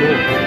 Moja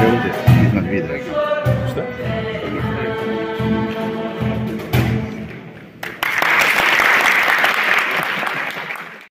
build it.